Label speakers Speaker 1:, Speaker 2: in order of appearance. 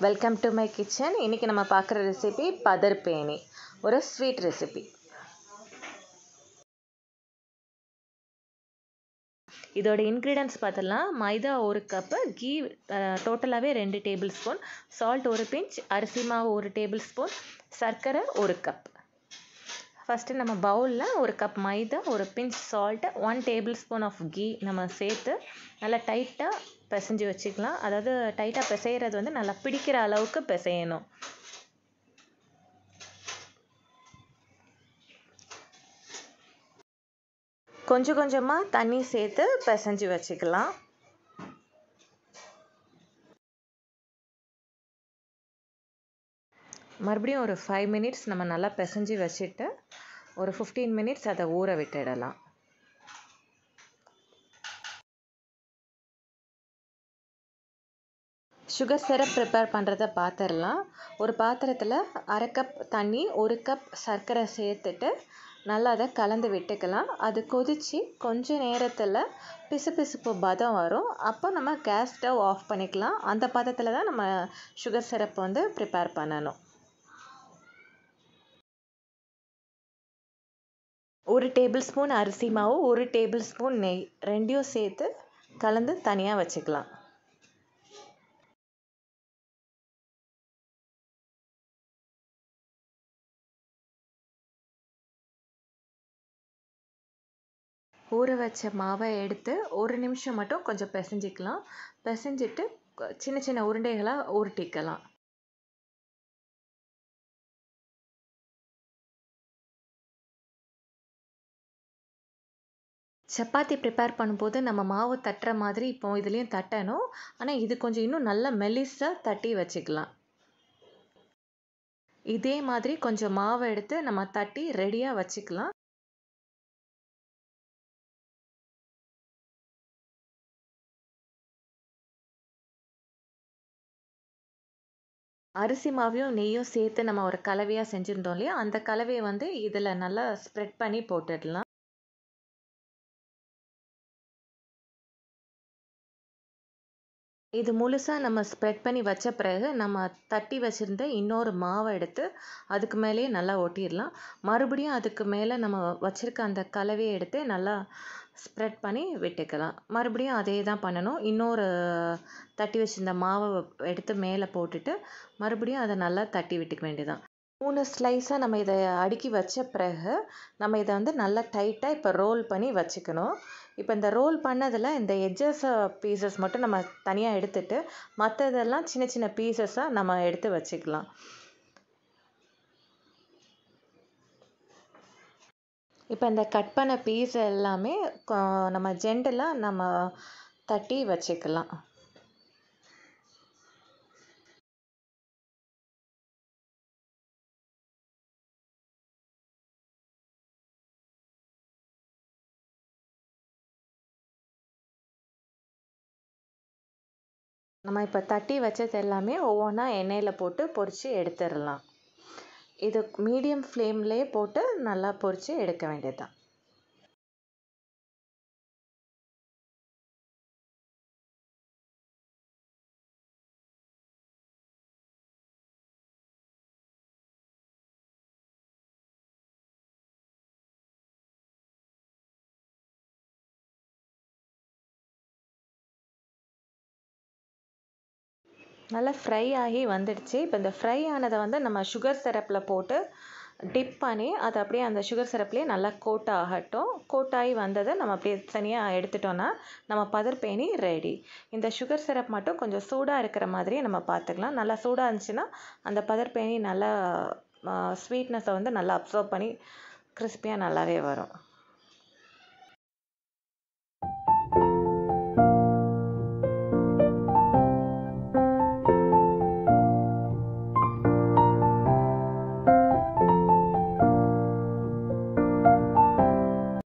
Speaker 1: Welcome to my kitchen இன்றைக்கி நம்ம பார்க்குற ரெசிபி பதர் பேணி. ஒரு ஸ்வீட் ரெசிபி இதோட இன்க்ரீடியன்ஸ் பார்த்தலாம் மைதா ஒரு கப்பு கீ டோட்டலாகவே ரெண்டு டேபிள் ஸ்பூன் சால்ட் ஒரு பிஞ்ச் அரிசி மாவு ஒரு டேபிள் ஸ்பூன் சர்க்கரை ஒரு கப் ஃபஸ்ட்டு நம்ம பவுலில் ஒரு கப் மைதா ஒரு pinch salt one tablespoon of ghee நம்ம சேர்த்து நல்லா டைட்டாக பிசைஞ்சு வச்சுக்கலாம். அதாவது டைட்டாக பிசைகிறது வந்து நல்லா பிடிக்கிற அளவுக்கு பிசையணும். கொஞ்சம் கொஞ்சமாக தண்ணி சேர்த்து பிசைஞ்சு வச்சுக்கலாம். மறுபடியும் ஒரு ஃபைவ் மினிட்ஸ் நம்ம நல்லா பிசைஞ்சு வச்சுட்டு ஒரு ஃபிஃப்டீன் மினிட்ஸ் அதை ஊற விட்டுடலாம். சுகர் சிரப் ப்ரிப்பேர் பண்ணுறத பார்த்துடலாம் ஒரு பாத்திரத்தில் அரை கப் தண்ணி ஒரு கப் சர்க்கரை சேர்த்துட்டு நல்லா அதை கலந்து விட்டுக்கலாம். அது கொதித்து கொஞ்ச நேரத்தில் பிசுபிசுப்பு பதம் வரும். அப்போ நம்ம கேஸ் ஸ்டவ் ஆஃப் பண்ணிக்கலாம். அந்த பதத்தில் தான் நம்ம சுகர் சிரப் வந்து ப்ரிப்பேர் பண்ணணும். ஒரு டேபிள் ஸ்பூன் அரிசி மாவு ஒரு டேபிள் ஸ்பூன் நெய். ரெண்டையும் சேர்த்து கலந்து தனியாக வச்சுக்கலாம். ஊற வச்ச மாவை எடுத்து ஒரு நிமிஷம் மட்டும் கொஞ்சம் பிசைஞ்சிக்கலாம். பிசைஞ்சிட்டு சின்ன சின்ன உருண்டைகளாக உருட்டிக்கலாம் சப்பாத்தி ப்ரிப்பேர் பண்ணும்போது நம்ம மாவு தட்டுற மாதிரி இப்போ இதுலேயும் தட்டணும். ஆனால் இது கொஞ்சம் இன்னும் நல்லா மெலிசாக தட்டி வச்சுக்கலாம். இதே மாதிரி கொஞ்சம் மாவை எடுத்து நம்ம தட்டி ரெடியாக வச்சுக்கலாம். அரிசி மாவையும் நெய்யும் சேர்த்து நம்ம ஒரு கலவையாக செஞ்சுருந்தோம் இல்லையா? அந்த கலவையை வந்து இதில் நல்லா ஸ்ப்ரெட் பண்ணி போட்டுடலாம். இது முழுசாக நம்ம ஸ்ப்ரெட் பண்ணி வச்ச பிறகு நம்ம தட்டி வச்சுருந்த இன்னொரு மாவை எடுத்து அதுக்கு மேலேயே நல்லா ஒட்டிடலாம். மறுபடியும் அதுக்கு மேலே நம்ம வச்சுருக்க அந்த கலவையை எடுத்து நல்லா ஸ்ப்ரெட் பண்ணி விட்டுக்கலாம். மறுபடியும் அதே தான் பண்ணணும். இன்னொரு தட்டி வச்சுருந்த மாவை எடுத்து மேலே போட்டுட்டு மறுபடியும் அதை நல்லா தட்டி விட்டுக்க வேண்டியதான் மூணு ஸ்லைஸாக நம்ம இதை அடுக்கி வச்ச பிறகு நம்ம இதை வந்து நல்லா டைட்டாக இப்போ ரோல் பண்ணி வச்சுக்கணும். இப்போ இந்த ரோல் பண்ணதில் இந்த எட்ஜஸ் பீசஸ் மட்டும் நம்ம தனியாக எடுத்துட்டு மற்றதெல்லாம் சின்ன சின்ன பீசஸாக நம்ம எடுத்து வச்சுக்கலாம். இப்போ இந்த கட் பண்ண பீஸ் எல்லாமே நம்ம ஜெண்டலாக நம்ம தட்டி வச்சுக்கலாம். நம்ம இப்போ தட்டி வச்சது எல்லாமே ஒவ்வொன்றா எண்ணெயில் போட்டு பொரித்து எடுத்துடலாம். இது மீடியம் ஃப்ளேம்லேயே போட்டு நல்லா பொரித்து எடுக்க வேண்டியதுதான். நல்லா ஃப்ரை ஆகி வந்துடுச்சு. இப்போ இந்த ஃப்ரை ஆனதை வந்து நம்ம சுகர் சிரப்பில் போட்டு டிப் பண்ணி அதை அப்படியே அந்த சுகர் சிரப்லேயே நல்லா கோட் ஆகட்டும். கோட் ஆகி வந்ததை நம்ம அப்படியே தனியாக எடுத்துட்டோன்னா நம்ம பதர்பேணி ரெடி இந்த சுகர் சிரப் மட்டும் கொஞ்சம் சூடாக இருக்கிற மாதிரியே நம்ம பார்த்துக்கலாம். நல்லா சூடாக இருந்துச்சுன்னா அந்த பதர்பேணி நல்லா ஸ்வீட்னஸை வந்து நல்லா அப்சர்வ் பண்ணி கிறிஸ்பியாக நல்லாவே வரும்.